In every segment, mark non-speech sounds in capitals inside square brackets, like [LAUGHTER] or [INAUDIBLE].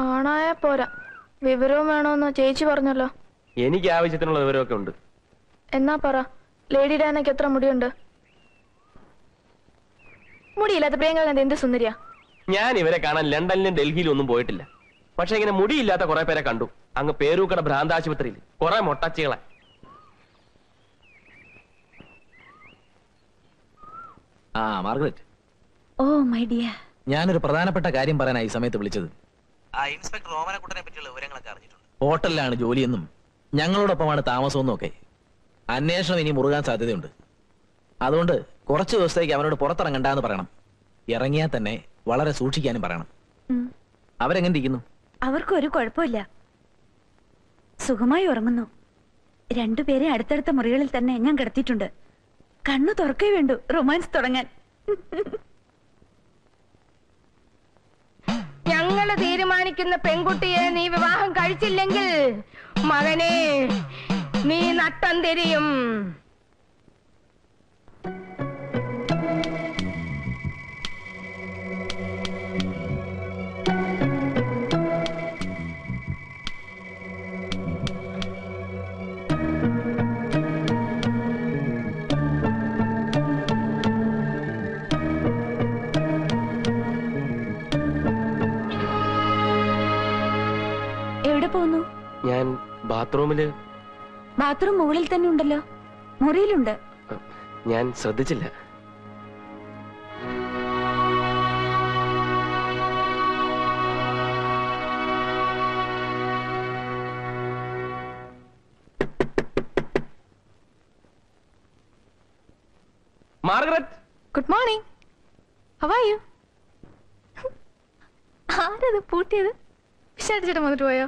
ആണായ പോരാ. വിവരവും വേണോന്ന് ചേച്ചി പറഞ്ഞല്ലോ. എനിക്ക് ആവശ്യത്തിനുള്ള വിവരമൊക്കെ ഉണ്ട്. എന്നാ പറ. ലേഡി ഡാനയ്ക്ക് എത്ര മുടിയുണ്ട്? മുടിയില്ലാത്ത പ്രിയങ്ക എന്ത് സുന്ദരിയാ? ഞാൻ ഇവരെ കാണാൻ ലണ്ടനിലും ഡൽഹിയിലും ഒന്നും പോയിട്ടില്ല. പക്ഷെ ഇങ്ങനെ മുടിയില്ലാത്ത കുറെ പേരെ കണ്ടു. അങ്ങ് പേരൂക്കട ഭ്രാന്താശുപത്രിയിൽ. കുറെ മൊട്ടച്ചികളെ. ആ മാർഗരറ്റ്. Oh my dear. ഞാനൊരു പ്രധാനപ്പെട്ട കാര്യം പറയാനായി ഈ സമയത്ത് വിളിച്ചത്. ഇൻസ്പെക്ടർ ഓമനക്കുട്ടനെ പറ്റിയുള്ള വിവരങ്ങളൊക്കെ അറിഞ്ഞിട്ടുണ്ട്. ഹോട്ടലിലാണ് ജോലിയെന്നും ഞങ്ങളോടൊപ്പമാണ് താമസമെന്നും ഒക്കെ അന്വേഷണം ഇനി മുറുകാൻ സാധ്യതയുണ്ട്. അതുകൊണ്ട് കുറച്ച് ദിവസത്തേക്ക് അവനോട് പുറത്തിറങ്ങണ്ടെന്ന് പറയണം. ഇറങ്ങിയാൽ തന്നെ വളരെ സൂക്ഷിക്കാനും പറയണം. അവരെങ്ങനെ ഇരിക്കുന്നു? അവർക്ക് ഒരു കുഴപ്പമില്ല. സുഖമായി ഉറങ്ങുന്നു. രണ്ടുപേരെ അടുത്തടുത്ത മുറികളിൽ തന്നെ ഞാൻ കിടത്തിയിട്ടുണ്ട്. കണ്ണു തുറക്കേ വേണ്ടു റൊമാൻസ് തുടങ്ങാൻ. ഞങ്ങൾ തീരുമാനിക്കുന്ന പെൺകുട്ടിയെ നീ വിവാഹം കഴിച്ചില്ലെങ്കിൽ മകനെ നീ നട്ടം തിരിയും. ബാത്റൂമിൽ? ബാത്റൂം മുകളിൽ തന്നെ ഉണ്ടല്ലോ. മുറിയിലുണ്ട്. ഞാൻ ശ്രദ്ധിച്ചില്ല. മാർഗരറ്റ്! ഗുഡ് മോർണിംഗ് ഹവായു ആരത് പൂട്ടിയത്? വിശാടിച്ചിട്ട് വന്നിട്ട് പോയോ?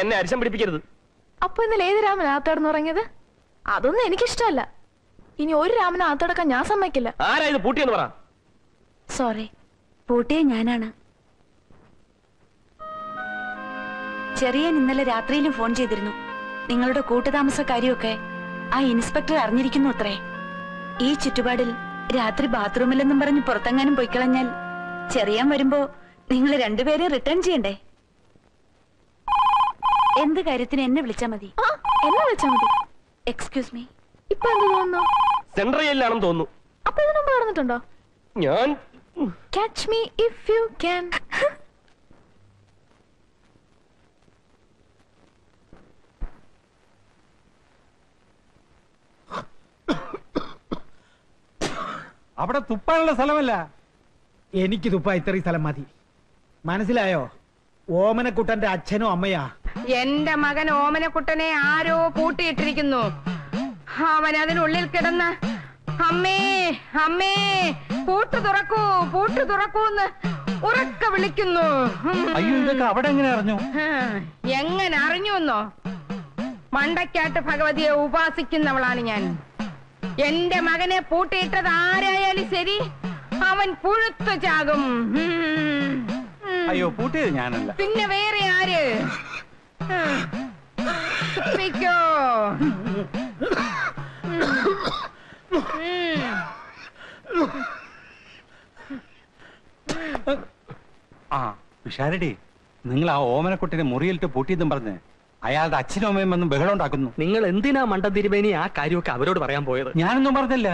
എന്നെ അരിശം പിടിപ്പിക്കരുത്. അപ്പൊ ഇന്നലെ ഏത് രാമൻ ആത്തടന്ന് ഉറങ്ങിയത്? അതൊന്നും എനിക്കിഷ്ടമല്ല. ഇനി ഒരു രാമൻ ആത്തടക്കാൻ ഞാൻ സമ്മതിക്കില്ല. ആരാ ഇത് പൂട്ടിയെന്ന് പറ. സോറി പൂട്ടിയ ഞാനാണ്. ചെറിയൻ ഇന്നലെ രാത്രിയിലും ഫോൺ ചെയ്തിരുന്നു. നിങ്ങളുടെ കൂട്ടുതാമസക്കാരിയൊക്കെ ആ ഇൻസ്പെക്ടർ അറിഞ്ഞിരിക്കുന്നു അത്രേ. ഈ ചുറ്റുപാടിൽ രാത്രി ബാത്റൂമിലെന്നും പറഞ്ഞ് പുറത്തെങ്ങാനും പോയിക്കളഞ്ഞാൽ ചെറിയാൻ വരുമ്പോ നിങ്ങൾ രണ്ടുപേരെ റിട്ടേൺ ചെയ്യണ്ടേ? എന്ത് കാര്യത്തിന് എന്നെ വിളിച്ചാ മതി? എന്നെ വിളിച്ചാ മതി. എക്സ്ക്യൂസ് മീ ഇപ്പൊ എന്ത് തോന്നുന്നു? സെൻട്രൽ ജയിലിലാണെന്ന് തോന്നുന്നു. അപ്പൊ ഇതിനൊന്നും പറഞ്ഞിട്ടുണ്ടോ ഞാൻ? Catch me if you can അവിടെ തുപ്പാനുള്ള സ്ഥലമല്ല. എനിക്ക് തുപ്പാ ഇത്രയും സ്ഥലം മതി. മനസ്സിലായോ? ഓമനക്കുട്ടന്റെ അച്ഛനും അമ്മയാ. എന്റെ മകൻ ഓമനക്കുട്ടനെ ആരോ പൂട്ടിയിട്ടിരിക്കുന്നു. അവൻ അതിനുള്ളിൽ കിടന്ന് അമ്മേ അമ്മേ പൂട്ട് തുറക്കൂ പൂട്ട് തുറക്കൂന്ന് ഉറക്ക വിളിക്കുന്നു. അയ്യോ ഇതൊക്കെ അവിടെ എങ്ങനെ അറിഞ്ഞു? എങ്ങനെ അറിഞ്ഞു എന്നോ മണ്ടയ്ക്കാട്ട് ഭഗവതിയെ ഉപാസിക്കുന്നവളാണ് ഞാൻ. എന്റെ മകനെ പൂട്ടിയിട്ടത് ആരായാലും ശരി അവൻ പുഴുത്തു ചാകും. അയ്യോ പൂട്ടിയത് ഞാനല്ല. പിന്നെ വേറെ ആര്? ആ വിഷാരടി നിങ്ങൾ ആ ഓമനക്കുട്ടിനെ മുറിയിലിട്ട് പൂട്ടിയെന്നും പറഞ്ഞ് അയാളുടെ അച്ഛനും അമ്മയും വന്നും ബഹളം ഉണ്ടാക്കുന്നു. നിങ്ങൾ എന്തിനാ മണ്ടൻ തിരുമേനി ആ കാര്യമൊക്കെ അവരോട് പറയാൻ പോയത്? ഞാനൊന്നും പറഞ്ഞില്ല.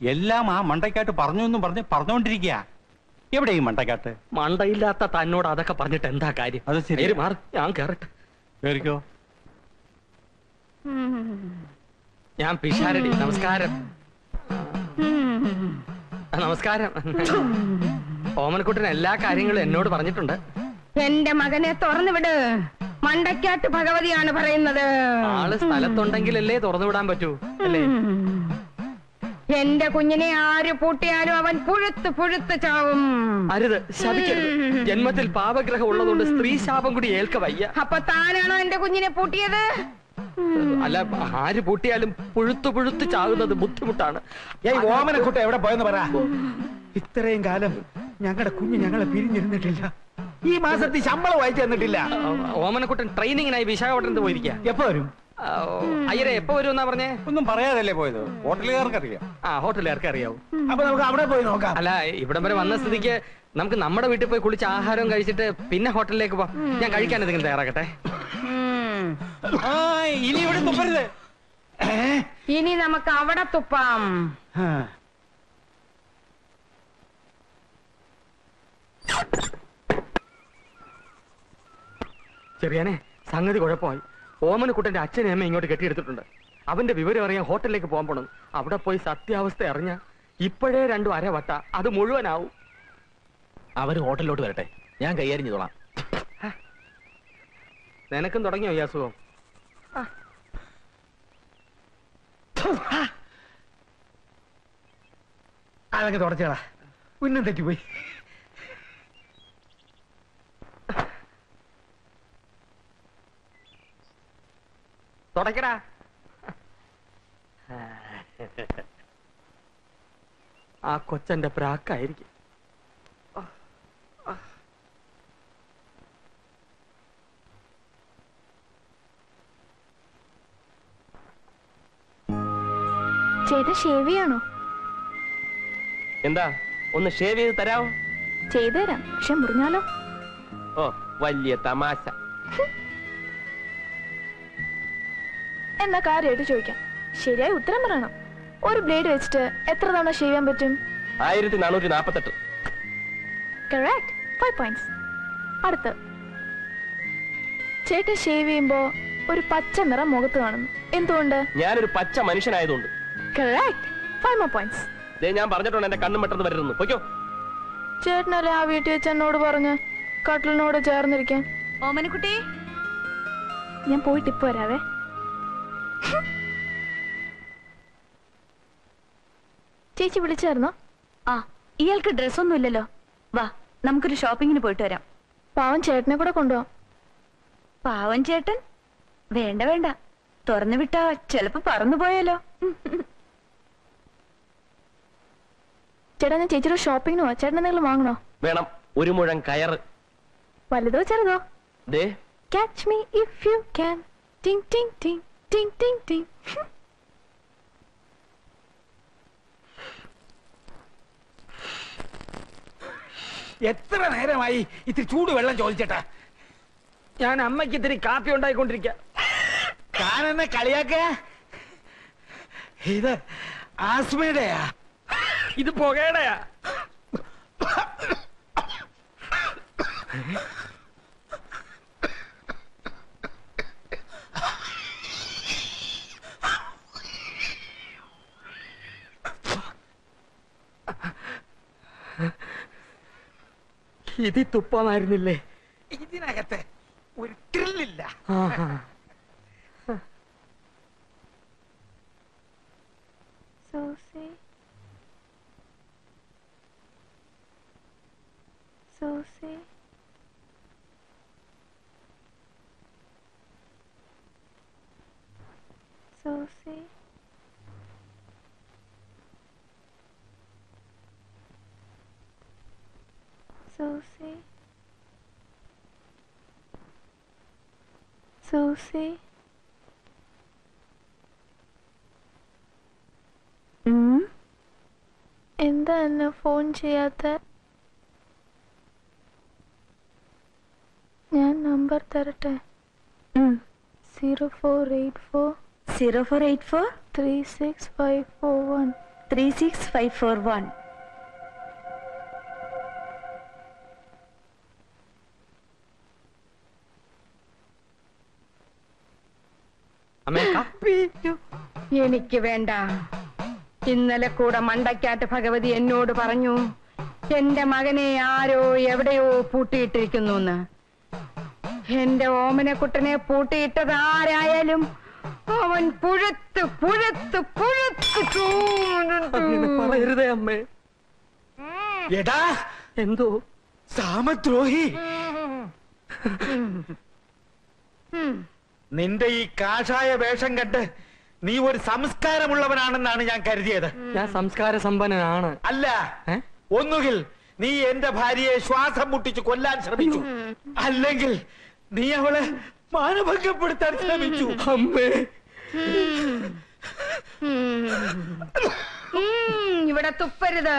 എല്ലാം ആ മണ്ടയ്ക്കായിട്ട് പറഞ്ഞു എന്നും പറഞ്ഞ് പറഞ്ഞുകൊണ്ടിരിക്കുക എവിടെ ഈ മണ്ടക്കാട്ട് മണ്ടയില്ലാത്ത തന്നോട് അതൊക്കെ പറഞ്ഞിട്ട് എന്താ കാര്യം? അത് ശരി. പേര് മാറി. ഞാൻ കേറട്ടെ. കേറിക്കോ. ഞാൻ പിഷാരടി. നമസ്കാരം. ആ, നമസ്കാരം. ഓമനക്കുട്ടൻ എല്ലാ കാര്യങ്ങളും എന്നോട് പറഞ്ഞിട്ടുണ്ട്. എന്റെ മകനെ തുറന്നു വിട് മണ്ടക്കാട്ട് ഭഗവതിയാണ് പറയുന്നത്. ആൾ സ്ഥലത്തുണ്ടെങ്കിലല്ലേ തുറന്നു വിടാൻ പറ്റൂ അല്ലേ? എന്റെ കുഞ്ഞിനെ ആര് പൂട്ടിയാലും അവൻ പുഴുത്ത് പുഴുത്ത് ചാവും. അരുത് ശപിക്കരുത്. ജന്മത്തിൽ പാപഗ്രഹം ഉള്ളതുകൊണ്ട് സ്ത്രീ ശാപം കൂടി ഏൽക്ക വയ്യ. അപ്പൊ താനാണോ എന്റെ കുഞ്ഞിനെ പൂട്ടിയത്? അല്ല ആര് പൂട്ടിയാലും പുഴുത്തു പുഴുത്ത് ചാകുന്നത് ബുദ്ധിമുട്ടാണ്. ഏയ് ഓമനക്കുട്ട എവിടെ പോയെന്ന് പറ. ഇത്രയും കാലം ഞങ്ങളുടെ കുഞ്ഞ് ഞങ്ങളെ പിരിഞ്ഞിരുന്നിട്ടില്ല. ഈ മാസത്തിൽ ശമ്പളം വായിച്ചു തന്നിട്ടില്ല. ഓമനക്കുട്ടൻ ട്രെയിനിങ്ങിനായി വിശാഖപട്ടണത്ത് പോയിരിക്കുക എപ്പോ വരും? അയ്യരെ എപ്പോ വരുമെന്നാ പറഞ്ഞേ? ഒന്നും പറയാതല്ലേ പോയത്. ഹോട്ടലുകാർക്ക് അറിയാം ആ ഹോട്ടലുകാർക്ക് അറിയാവൂ അപ്പൊ നമുക്ക് അവിടെ പോയി നോക്കാം. അല്ല ഇവിടം വരെ വന്ന സ്ഥിതിക്ക് നമുക്ക് നമ്മുടെ വീട്ടിൽ പോയി കുളിച്ച് ആഹാരം കഴിച്ചിട്ട് പിന്നെ ഹോട്ടലിലേക്ക് പോവാം. ഞാൻ കഴിക്കാൻ എന്തെങ്കിലും തയ്യാറാക്കട്ടെ? ഇനി ഇവിടെ തുപ്പരുത്. ഇനി നമുക്ക് അവിടെ തുപ്പാം. ചെറിയാനെ സംഗതി കുഴപ്പമായി. ഓമനക്കുട്ടന്റെ അച്ഛനെ അമ്മ ഇങ്ങോട്ട് കെട്ടിയെടുത്തിട്ടുണ്ട്. അവന്റെ വിവരം അറിയാൻ ഹോട്ടലിലേക്ക് പോകാൻ പോണം അവിടെ പോയി സത്യാവസ്ഥ അറിഞ്ഞ ഇപ്പോഴേ രണ്ടു അരവട്ട അത് മുഴുവനാവും. അവർ ഹോട്ടലിലോട്ട് വരട്ടെ. ഞാൻ കൈകാര്യം ചെയ്തോളാം നിനക്കും തുടങ്ങിയോ ഈ അസുഖം? അതൊക്കെ തുടച്ചേടാ. ഉന്നം തെറ്റിപ്പോയി. തുടക്കടാ ആ കൊച്ചന്റെ പ്രാക്കായിരിക്കും. ചേട്ടൻ ഷേവ് ചെയ്യണോ? എന്താ? ഒന്ന് ഷേവ് ചെയ്ത് തരാമോ ചെയ്തു തരാം പക്ഷെ മുറിഞ്ഞാലോ? ഓ വലിയ തമാശ. [LAUGHS] എന്നാ കാര്യമായിട്ട് ചോദിക്കാം. ശരിയായി ഉത്തരം പറയണം. ഒരു ബ്ലേഡ് വെച്ചിട്ട് എത്ര തവണ ഷേവ് ചെയ്യാൻ പറ്റും? ആയിരത്തി നാനൂറ്റി നാപ്പത്തെട്ട് കറക്റ്റ് ഫൈവ് പോയിന്റ്സ് അടുത്ത്. ചേട്ടൻ ഷേവ് ചെയ്യുമ്പോ ഒരു പച്ച നിറം മുഖത്ത് കാണുന്നു. എന്തുകൊണ്ട്? ഞാനൊരു പച്ച മനുഷ്യനായതുകൊണ്ട്. കറക്റ്റ് ഫൈവ് മോ പോയിന്റ്സ് ദേ ഞാൻ പറഞ്ഞിട്ടുണ്ട് എന്റെ കണ്ണും പെട്ടെന്ന് വരരുന്നു പൊയ്ക്കോ. ചേട്ടനല്ലേ ആ വീട്ടിൽ വെച്ച് എന്നോട് പറഞ്ഞ് കട്ടിലിനോട് ചേർന്നിരിക്കാൻ. ഓമനക്കുട്ടി. ഞാൻ പോയിട്ട് ഇപ്പൊ വരാവേ. ചേച്ചി വിളിച്ചായിരുന്നോ? ആ ഇയാൾക്ക് ഡ്രസ്സൊന്നും ഇല്ലല്ലോ വാ നമുക്കൊരു ഷോപ്പിങ്ങിന് പോയിട്ട് വരാം. പാവൻ ചേട്ടനെ കൂടെ കൊണ്ടുപോവാം പാവൻ ചേട്ടൻ? വേണ്ട വേണ്ട. തുറന്നു വിട്ടാ ചെലപ്പോ പറന്നു പോയാലോ. ചേട്ടാ ഞാൻ ചേച്ചിയുടെ ഷോപ്പിങ്ങിന് പോവാ. ചേട്ടൻ എന്തെങ്കിലും വാങ്ങണോ? വേണം ഒരു മുഴം കയറ് വലുതോ ചെറുതോ? ദേ. Catch me if you can. ടിങ് ടിങ് ടിങ് ടിങ് ടിങ് ടിങ് എത്ര നേരമായി ഇത്തിരി ചൂട് വെള്ളം ചോദിച്ചേട്ടാ. ഞാൻ അമ്മയ്ക്ക് ഇത്തിരി കാപ്പി ഉണ്ടായിക്കൊണ്ടിരിക്കുക താനെന്നെ കളിയാക്ക? ഇത് ആസ്മയുടെയാ. ഇത് പുകയുടെയാ. ഇത് തുപ്പമായിരുന്നില്ലേ? ഇതിനകത്തെ ഒരു ത്രില്ലില്ല സോസേ സോസേ സോസി. സോസി. സോസി. സോസി. എന്താ എന്നെ ഫോൺ ചെയ്യാത്ത? ഞാൻ നമ്പർ തരട്ടെ. Zero four eight four zero four eight four three six five four one three six five four one എനിക്ക് വേണ്ട. ഇന്നലെ കൂടെ മണ്ടയ്ക്കാട്ട് ഭഗവതി എന്നോട് പറഞ്ഞു എന്റെ മകനെ ആരോ എവിടെയോ പൂട്ടിയിട്ടിരിക്കുന്നു എന്ന് എന്റെ ഓമനക്കുട്ടനെ പൂട്ടിയിട്ടത് ആരായാലും അവൻ പുഴുത്ത് പുഴുത്ത് പുഴുത്ത് പറയരുതേ അമ്മേ. എടാ എന്തോ സാമദ്രോഹി. നിന്റെ ഈ കാഷായ വേഷം കണ്ട് നീ ഒരു സംസ്കാരമുള്ളവനാണെന്നാണ് ഞാൻ കരുതിയത്. ഞാൻ സംസ്കാര സമ്പന്നനാണ് അല്ല ഒന്നുകിൽ നീ എന്റെ ഭാര്യയെ ശ്വാസം മുട്ടിച്ച് കൊല്ലാൻ ശ്രമിച്ചു. അല്ലെങ്കിൽ നീ അവളെ മാനഭംഗപ്പെടുത്താൻ ശ്രമിച്ചു. അമ്മേ. ഇവിടെ തുപ്പരുത്.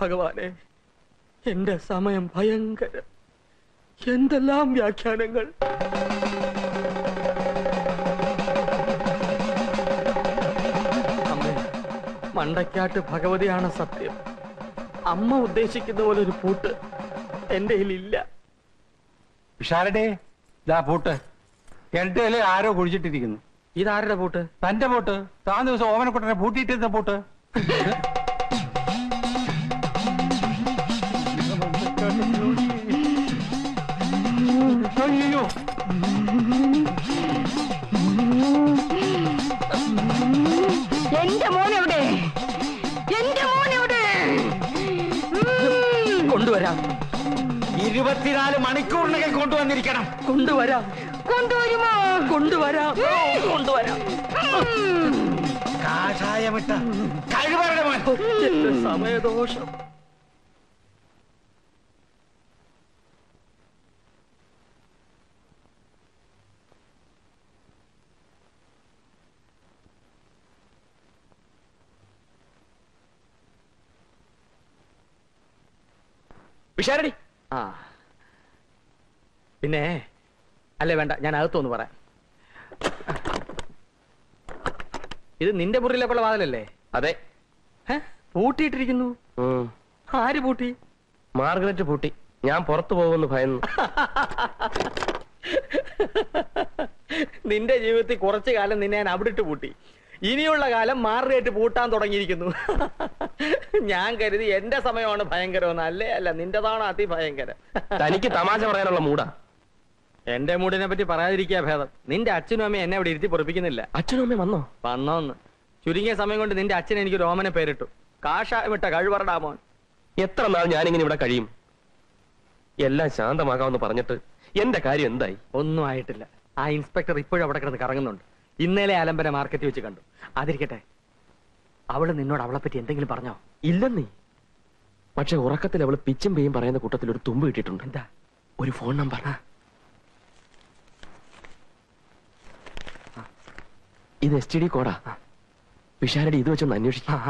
ഭഗവാനെ എന്റെ സമയം ഭയങ്കര. എന്തെല്ലാം വ്യാഖ്യാനങ്ങൾ? മണ്ടയ്ക്കാട്ട് ഭഗവതിയാണ് സത്യം. അമ്മ ഉദ്ദേശിക്കുന്ന പോലെ ഒരു പൂട്ട് എന്റെ ഇല്ല വിഷാലടേ ഇതാ പൂട്ട്. എന്റെ ആരോ കുഴിച്ചിട്ടിരിക്കുന്നു. ഇതാരുടെ പൂട്ട്? തന്റെ പൂട്ട്. താൻ ദിവസം ഓമനക്കുട്ടനെ പൂട്ടിയിട്ടിരുന്ന പൂട്ട്. [LAUGHS] മണിക്കൂറിനകം കൊണ്ടുവന്നിരിക്കണം. കൊണ്ടുവരാം. കൊണ്ടുവരുമോ? കൊണ്ടുവരാം. കൊണ്ടുവരാം. കാഷായമിട്ട കഴിവരുടെ മോൻ. സമയദോഷം. വിശാരടി ആ. പിന്നെ അല്ലേ വേണ്ട ഞാൻ അകത്തൊന്ന് പറയാം. ഇത് നിന്റെ മുറിയിലേക്കുള്ള വാതിലല്ലേ? അതെ? പൂട്ടിയിട്ടിരിക്കുന്നു? ആര് പൂട്ടി? മാർഗരറ്റ് പൂട്ടി. ഞാൻ പുറത്തു പോകുമെന്ന് ഭയന്നു. നിന്റെ ജീവിതത്തിൽ കുറച്ചു കാലം നിന്നെ ഞാൻ അവിടെ ഇട്ട് പൂട്ടി. ഇനിയുള്ള കാലം മാറിയിട്ട് പൂട്ടാൻ തുടങ്ങിയിരിക്കുന്നു. ഞാൻ കരുതി എന്റെ സമയമാണ് ഭയങ്കരമെന്ന്. അല്ലേ? അല്ല നിന്റെതാണ് അതിഭയങ്കരം. തനിക്ക് തമാശ പറയാനുള്ള മൂടാ. എന്റെ മൂടിനെ പറ്റി പറയാതിരിക്കാ ഭേദം. നിന്റെ അച്ഛനും അമ്മയും എന്നെ അവിടെ ഇരുത്തി പൊറപ്പിക്കുന്നില്ല. അച്ഛനും അമ്മയും വന്നോ? വന്നോന്ന്. ചുരുങ്ങിയ സമയം കൊണ്ട് നിന്റെ അച്ഛൻ എനിക്ക് രോമനെ പേരിട്ടു. കാഷായമിട്ട കഴിവറടാ മോൻ. എത്ര നാൾ ഞാനിങ്ങനെ ഇവിടെ കഴിയും? എല്ലാം ശാന്തമാകാമെന്ന് പറഞ്ഞിട്ട് എന്റെ കാര്യം എന്തായി? ഒന്നും ആയിട്ടില്ല. ആ ഇൻസ്പെക്ടർ ഇപ്പോഴും അവിടെ കിടന്ന് കറങ്ങുന്നുണ്ട്. ഇന്നലെ ആലമ്പന മാർക്കറ്റ് വെച്ച് കണ്ടു. അതിരിക്കട്ടെ. അവൾ നിന്നോട് അവളെ പറ്റി എന്തെങ്കിലും പറഞ്ഞോ? ഇല്ലെന്നേ. പക്ഷെ ഉറക്കത്തിൽ അവൾ പിച്ചും പേയും പറയുന്ന കൂട്ടത്തിൽ ഒരു തുമ്പ് കിട്ടിയിട്ടുണ്ട്. എന്താ? ഒരു ഫോൺ നമ്പർ. ഇത് എസ് ടി ഡി കോഡാ വിശാലടി ഇത് വെച്ചൊന്ന് അന്വേഷിക്കാം.